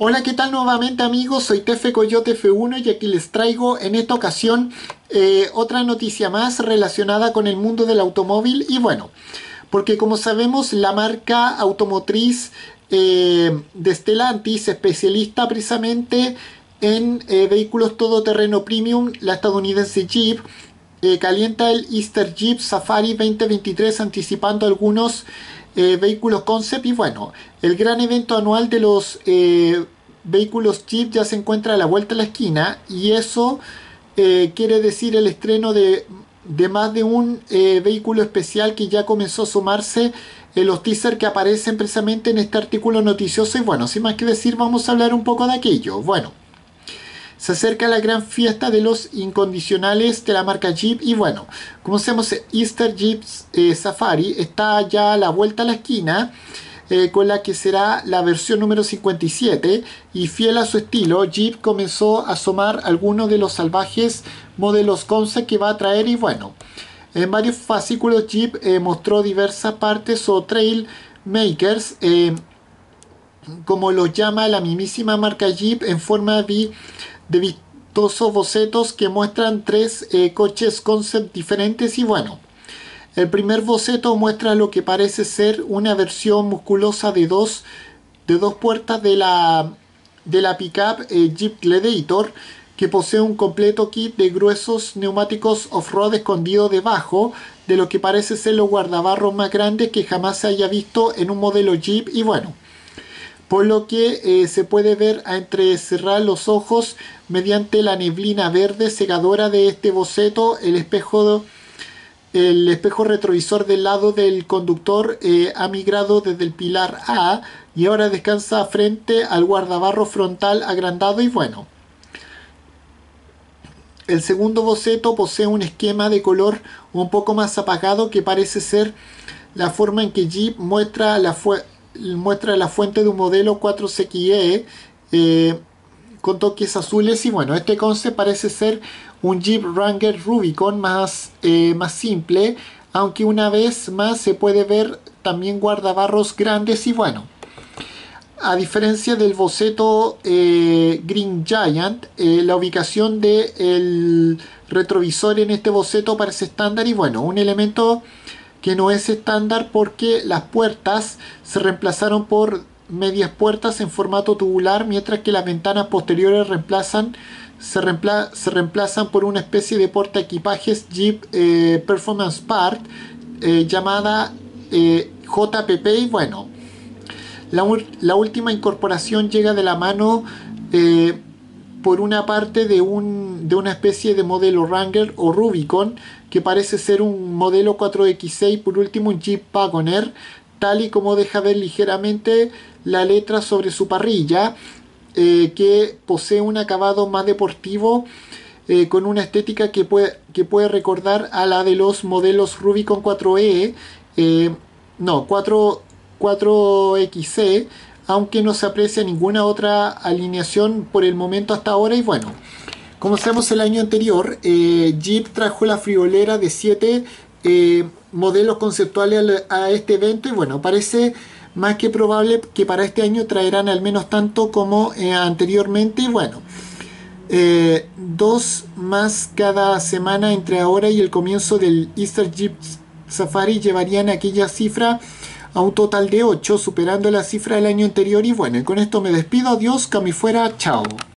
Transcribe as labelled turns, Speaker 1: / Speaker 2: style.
Speaker 1: Hola, ¿qué tal nuevamente amigos? Soy Tefe Coyote F1 y aquí les traigo en esta ocasión eh, otra noticia más relacionada con el mundo del automóvil y bueno, porque como sabemos la marca automotriz eh, de Stellantis, especialista precisamente en eh, vehículos todoterreno premium, la estadounidense Jeep, calienta el Easter Jeep Safari 2023 anticipando algunos eh, vehículos concept y bueno, el gran evento anual de los eh, vehículos Jeep ya se encuentra a la vuelta de la esquina y eso eh, quiere decir el estreno de, de más de un vehículo especial que ya comenzó a sumarse los teasers que aparecen precisamente en este artículo noticioso y bueno, sin más que decir vamos a hablar un poco de aquello. Bueno, se acerca la gran fiesta de los incondicionales de la marca Jeep y bueno, como sabemos Easter Jeep eh, Safari está ya a la vuelta a la esquina eh, con la que será la versión número 57 y fiel a su estilo Jeep comenzó a asomar algunos de los salvajes modelos concept que va a traer y bueno, en varios fascículos Jeep eh, mostró diversas partes o trail makers como los llama la mismísima marca Jeep en forma de de vistosos bocetos que muestran tres eh, coches concept diferentes y bueno, el primer boceto muestra lo que parece ser una versión musculosa de dos, de dos puertas de la, de la pickup eh, Jeep Gladiator que posee un completo kit de gruesos neumáticos off-road escondido debajo de lo que parece ser los guardabarros más grandes que jamás se haya visto en un modelo Jeep y bueno, por lo que eh, se puede ver a entrecerrar los ojos mediante la neblina verde cegadora de este boceto, el espejo, el espejo retrovisor del lado del conductor eh, ha migrado desde el pilar A y ahora descansa frente al guardabarro frontal agrandado y bueno. El segundo boceto posee un esquema de color un poco más apagado que parece ser la forma en que Jeep muestra la, muestra la fuente de un modelo 4CXE eh, con toques azules y bueno, este concept parece ser un Jeep Wrangler Rubicon más, eh, más simple, aunque una vez más se puede ver también guardabarros grandes y bueno. A diferencia del boceto eh, Green Giant, la ubicación del retrovisor en este boceto parece estándar y bueno, un elemento que no es estándar porque las puertas se reemplazaron por medias puertas en formato tubular, mientras que las ventanas posteriores se, se reemplazan por una especie de porta equipajes Jeep eh, Performance Part eh, llamada eh, JPP y bueno, la, la, última incorporación llega de la mano por una parte de, un, de una especie de modelo Wrangler o Rubicon que parece ser un modelo 4X6 por último un Jeep Wagoner tal y como deja ver ligeramente la letra sobre su parrilla eh, que posee un acabado más deportivo eh, con una estética que puede, que recordar a la de los modelos Rubicon 4E eh, no 4, 4XC aunque no se aprecia ninguna otra alineación por el momento hasta ahora. Y bueno como sabemos el año anterior eh, Jeep trajo la friolera de 7 eh, modelos conceptuales a este evento. Y bueno parece más que probable que para este año traerán al menos tanto como eh, anteriormente. Y bueno dos más cada semana entre ahora y el comienzo del Easter Jeep Safari llevarían aquella cifra a un total de 8, superando la cifra del año anterior. Y bueno, y con esto me despido. Adiós, cami fuera, chao.